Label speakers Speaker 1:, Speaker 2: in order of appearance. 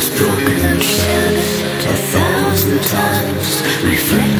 Speaker 1: sun's broken and shattered a thousand times Reflect.